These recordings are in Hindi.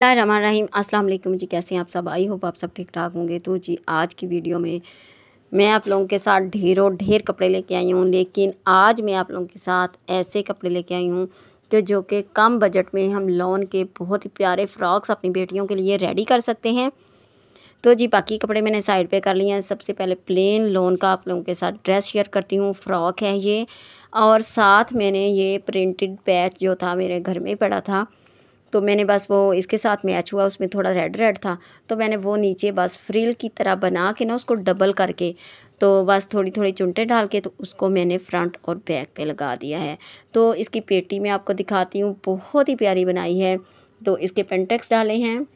रहीम, अस्सलाम वालेकुम जी, कैसे हैं आप सब? आई होप आप सब ठीक ठाक होंगे। तो जी, आज की वीडियो में मैं आप लोगों के साथ ढेरों, ढेर कपड़े लेके आई हूँ, लेकिन आज मैं आप लोगों के साथ ऐसे कपड़े लेके आई हूँ कि जो कि कम बजट में हम लोन के बहुत ही प्यारे फ्रॉक्स अपनी बेटियों के लिए रेडी कर सकते हैं। तो जी, बाकी कपड़े मैंने साइड पे कर लिए हैं। सबसे पहले प्लेन लोन का आप लोगों के साथ ड्रेस शेयर करती हूँ, फ्रॉक है ये। और साथ मैंने ये प्रिंटेड पैच जो था, मेरे घर में पड़ा था। तो मैंने बस वो इसके साथ मैच हुआ, उसमें थोड़ा रेड रेड था। तो मैंने वो नीचे बस फ्रिल की तरह बना के ना उसको डबल करके तो बस थोड़ी थोड़ी चुनटे डाल के तो उसको मैंने फ्रंट और बैक पे लगा दिया है। तो इसकी पेटी मैं आपको दिखाती हूँ, बहुत ही प्यारी बनाई है। तो इसके पेंटेक्स डाले हैं।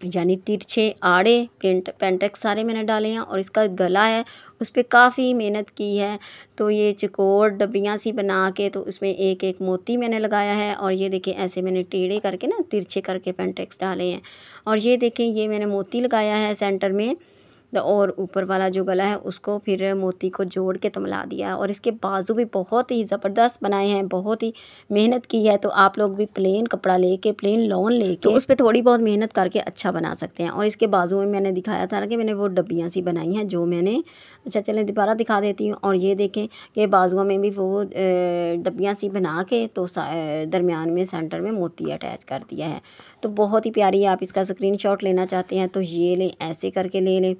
यानी तिरछे, आड़े, पेंट, पेंटेक्स सारे मैंने डाले हैं और इसका गला है, उस पर काफ़ी मेहनत की है। तो ये चकोर डब्बियाँ सी बना के तो उसमें एक एक मोती मैंने लगाया है और ये देखें ऐसे मैंने टेढ़े करके ना, तिरछे करके पेंटेक्स डाले हैं। और ये देखें ये मैंने मोती लगाया है सेंटर में। और ऊपर वाला जो गला है, उसको फिर मोती को जोड़ के तो मिला दिया और इसके बाजू भी बहुत ही ज़बरदस्त बनाए हैं, बहुत ही मेहनत की है। तो आप लोग भी प्लेन कपड़ा लेके प्लेन लॉन लेके तो उस पर थोड़ी बहुत मेहनत करके अच्छा बना सकते हैं। और इसके बाजू में मैंने दिखाया था कि मैंने वो डब्बियाँ सी बनाई हैं, जो मैंने अच्छा चलें दोबारा दिखा देती हूँ। और ये देखें कि बाजुओं में भी वो डब्बियाँ सी बना के तो दरमियान में, सेंटर में मोती अटैच कर दिया है। तो बहुत ही प्यारी आप इसका स्क्रीन लेना चाहते हैं तो ये लें, ऐसे करके ले लें।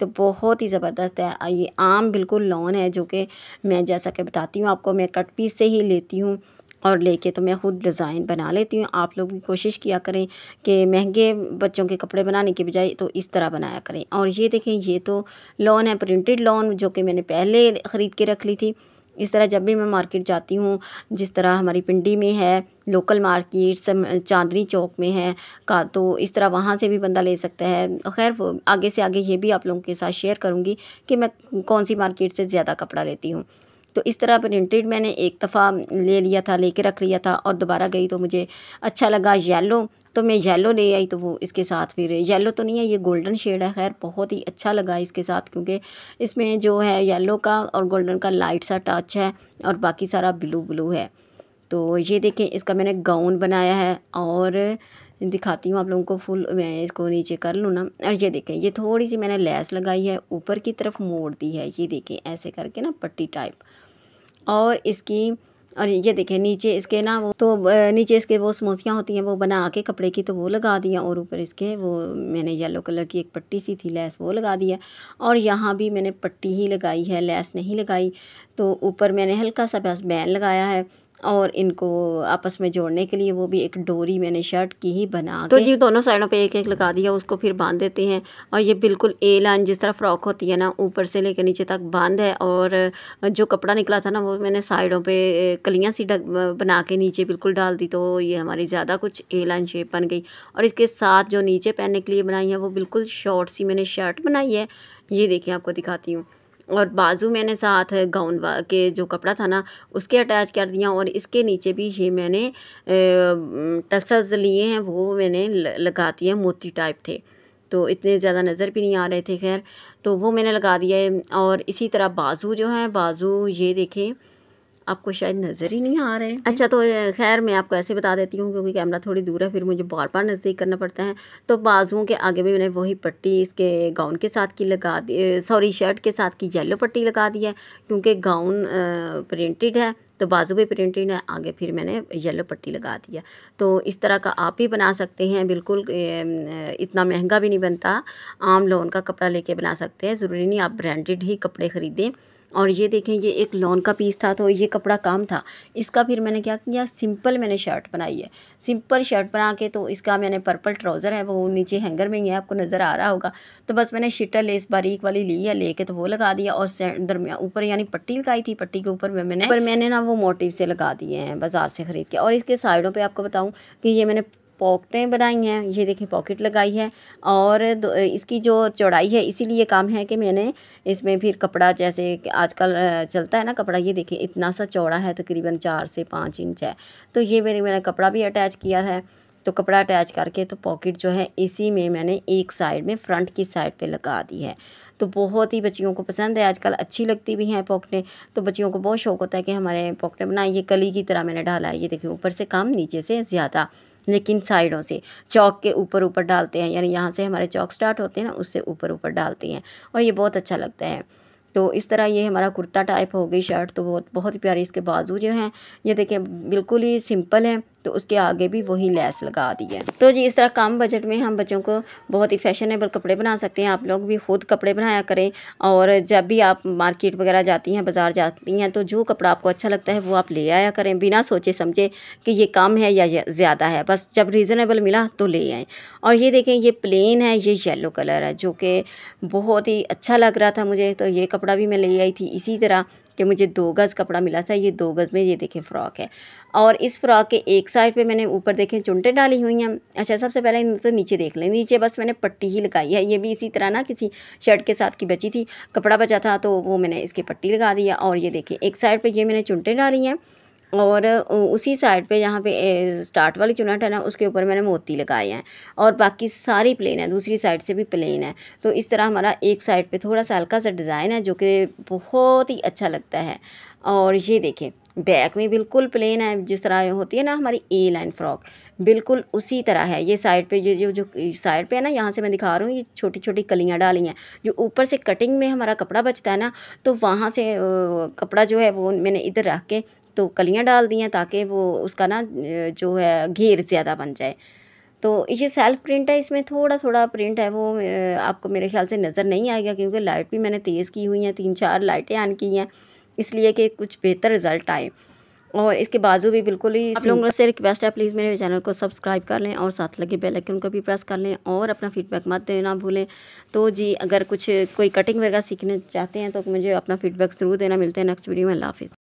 तो बहुत ही ज़बरदस्त है। ये आम बिल्कुल लॉन है जो कि मैं जैसा कि बताती हूँ आपको, मैं कट पीस से ही लेती हूँ और लेके तो मैं ख़ुद डिज़ाइन बना लेती हूँ। आप लोग भी कोशिश किया करें कि महँगे बच्चों के कपड़े बनाने के बजाय तो इस तरह बनाया करें। और ये देखें, ये तो लॉन है, प्रिंटेड लॉन जो कि मैंने पहले ख़रीद के रख ली थी। इस तरह जब भी मैं मार्केट जाती हूँ, जिस तरह हमारी पिंडी में है, लोकल मार्केट चांदनी चौक में है, का तो इस तरह वहाँ से भी बंदा ले सकता है। खैर आगे से आगे ये भी आप लोगों के साथ शेयर करूँगी कि मैं कौन सी मार्केट से ज़्यादा कपड़ा लेती हूँ। तो इस तरह प्रिंटेड मैंने एक दफ़ा ले लिया था, लेके रख लिया था और दोबारा गई तो मुझे अच्छा लगा येलो तो मैं येलो ले आई तो वो इसके साथ फिर येलो तो नहीं है, ये गोल्डन शेड है। खैर, बहुत ही अच्छा लगा इसके साथ क्योंकि इसमें जो है येलो का और गोल्डन का लाइट सा टच है और बाकी सारा ब्लू ब्लू है। तो ये देखें, इसका मैंने गाउन बनाया है और दिखाती हूँ आप लोगों को फुल मैं इसको नीचे कर लूँ ना। और ये देखें, ये थोड़ी सी मैंने लेस लगाई है, ऊपर की तरफ़ मोड़ दी है, ये देखें, ऐसे करके ना पट्टी टाइप और इसकी और ये देखें, नीचे इसके ना वो तो नीचे इसके वो समोसियाँ होती हैं, वो बना के कपड़े की तो वो लगा दिया और ऊपर इसके वो मैंने येलो कलर की एक पट्टी सी थी, लैस वो लगा दिया और यहाँ भी मैंने पट्टी ही लगाई है, लैस नहीं लगाई। तो ऊपर मैंने हल्का सा बस बैन लगाया है। और इनको आपस में जोड़ने के लिए वो भी एक डोरी मैंने शर्ट की ही बना तो जी दोनों साइडों पे एक एक लगा दिया उसको फिर बाँध देते हैं। और ये बिल्कुल ए लाइन जिस तरह फ्रॉक होती है ना ऊपर से लेकर नीचे तक बाँध है। और जो कपड़ा निकला था ना वो मैंने साइडों पे कलियाँ सी बना के नीचे बिल्कुल डाल दी तो ये हमारी ज़्यादा कुछ ए लाइन शेप बन गई। और इसके साथ जो नीचे पहनने के लिए बनाई है वो बिल्कुल शॉर्ट सी मैंने शर्ट बनाई है। ये देखिए आपको दिखाती हूँ। और बाजू मैंने साथ गाउन के जो कपड़ा था ना, उसके अटैच कर दिया और इसके नीचे भी ये मैंने टसल्स लिए हैं, वो मैंने लगा दिए मोती टाइप थे। तो इतने ज़्यादा नज़र भी नहीं आ रहे थे, खैर। तो वो मैंने लगा दिया है और इसी तरह बाजू जो है, बाजू ये देखें आपको शायद नज़र ही नहीं आ रहे अच्छा तो खैर मैं आपको ऐसे बता देती हूँ, क्योंकि कैमरा थोड़ी दूर है, फिर मुझे बार बार नज़दीक करना पड़ता है। तो बाजुओं के आगे भी मैंने वही पट्टी इसके गाउन के साथ की लगा दी सॉरी, शर्ट के साथ की येलो पट्टी लगा दी है, क्योंकि गाउन प्रिंटेड है। तो बाजू भी प्रिंटेड है आगे फिर मैंने येलो पट्टी लगा दिया तो इस तरह का आप भी बना सकते हैं, बिल्कुल इतना महँगा भी नहीं बनता। आम लोन का कपड़ा लेके बना सकते हैं, ज़रूरी नहीं आप ब्रांडेड ही कपड़े ख़रीदें। और ये देखें, ये एक लॉन का पीस था तो ये कपड़ा काम था। इसका फिर मैंने क्या किया, सिंपल मैंने शर्ट बनाई है। सिंपल शर्ट बना के तो इसका मैंने पर्पल ट्राउज़र है, वो नीचे हैंगर में ही है, आपको नज़र आ रहा होगा। तो बस मैंने शीटर लेस बारीक वाली ली है, लेके तो वो लगा दिया और दरमिया, ऊपर यानी पट्टी लगाई थी, पट्टी के ऊपर मैंने पर मैंने ना वो मोटिव से लगा दिए हैं बाज़ार से ख़रीद के। और इसके साइडों पे आपको बताऊँ कि ये मैंने पॉकेटें बनाई हैं, ये देखिए पॉकेट लगाई है और इसकी जो चौड़ाई है, इसीलिए काम है कि मैंने इसमें फिर कपड़ा जैसे आजकल चलता है ना कपड़ा, ये देखिए इतना सा चौड़ा है, तकरीबन चार से पाँच इंच है। तो ये मेरे, मैंने कपड़ा भी अटैच किया है तो कपड़ा अटैच करके तो पॉकेट जो है इसी में मैंने एक साइड में फ्रंट की साइड पे लगा दी है। तो बहुत ही बच्चियों को पसंद है, आजकल अच्छी लगती भी हैं पॉकेटें। तो बच्चियों को बहुत शौक होता है कि हमारे पॉकेटें बनाए। ये कली की तरह मैंने डाला है, ये देखिए ऊपर से कम, नीचे से ज़्यादा, लेकिन साइडों से। चौक के ऊपर ऊपर डालते हैं, यानी यहाँ से हमारे चौक स्टार्ट होते हैं ना, उससे ऊपर ऊपर डालते हैं और ये बहुत अच्छा लगता है। तो इस तरह ये हमारा कुर्ता टाइप हो गई शर्ट तो बहुत बहुत ही प्यारी इसके बाजू जो हैं। ये देखें बिल्कुल ही सिंपल है तो उसके आगे भी वही लेस लगा दी है तो जी, इस तरह कम बजट में हम बच्चों को बहुत ही फैशनेबल कपड़े बना सकते हैं। आप लोग भी खुद कपड़े बनाया करें और जब भी आप मार्केट वगैरह जाती हैं, बाज़ार जाती हैं तो जो कपड़ा आपको अच्छा लगता है वो आप ले आया करें। बिना सोचे समझे कि ये कम है या ज़्यादा है। बस जब रीज़नेबल मिला तो ले आएँ। और ये देखें, ये प्लेन है, ये येलो कलर है, जो कि बहुत ही अच्छा लग रहा था मुझे। तो ये कपड़ा भी मैं ले आई थी इसी तरह कि मुझे दो गज़ कपड़ा मिला था। ये दो गज़ में ये देखें फ़्रॉक है। और इस फ्रॉक के एक साइड पे मैंने ऊपर देखें चुनटे डाली हुई हैं। अच्छा सबसे पहले तो नीचे देख लें। नीचे बस मैंने पट्टी ही लगाई है। ये भी इसी तरह ना किसी शर्ट के साथ की बची थी। कपड़ा बचा था तो वो मैंने इसकी पट्टी लगा दिया और ये देखें एक साइड पर ये मैंने चुनटे डाली हैं और उसी साइड पे यहाँ पे स्टार्ट वाली चुनट है ना, उसके ऊपर मैंने मोती लगाए हैं और बाकी सारी प्लेन है। दूसरी साइड से भी प्लेन है। तो इस तरह हमारा एक साइड पे थोड़ा सा हल्का सा डिज़ाइन है जो कि बहुत ही अच्छा लगता है। और ये देखें बैक में बिल्कुल प्लेन है, जिस तरह होती है ना हमारी ए लाइन फ्रॉक, बिल्कुल उसी तरह है। ये साइड पे जो जो साइड पे है ना, यहाँ से मैं दिखा रहा हूँ, ये छोटी छोटी कलियाँ डाली हैं। जो ऊपर से कटिंग में हमारा कपड़ा बचता है ना तो वहाँ से कपड़ा जो है वो मैंने इधर रख के तो कलियाँ डाल दी हैं, ताकि वो उसका ना जो है घेर ज़्यादा बन जाए। तो ये सेल्फ प्रिंट है, इसमें थोड़ा थोड़ा प्रिंट है वो आपको मेरे ख्याल से नज़र नहीं आएगा, क्योंकि लाइट भी मैंने तेज़ की हुई हैं तीन चार लाइटें ऑन की हैं। इसलिए कि कुछ बेहतर रिज़ल्ट आए। और इसके बाजू भी बिल्कुल ही आप लोगों से रिक्वेस्ट है प्लीज़ मेरे चैनल को सब्सक्राइब कर लें और साथ लगे बेल आइकन को भी प्रेस कर लें और अपना फीडबैक मत देना भूलें। तो जी अगर कुछ कोई कटिंग वगैरह सीखना चाहते हैं तो मुझे अपना फीडबैक ज़रूर देना। मिलते हैं नेक्स्ट वीडियो में अल्लाह हाफिज़।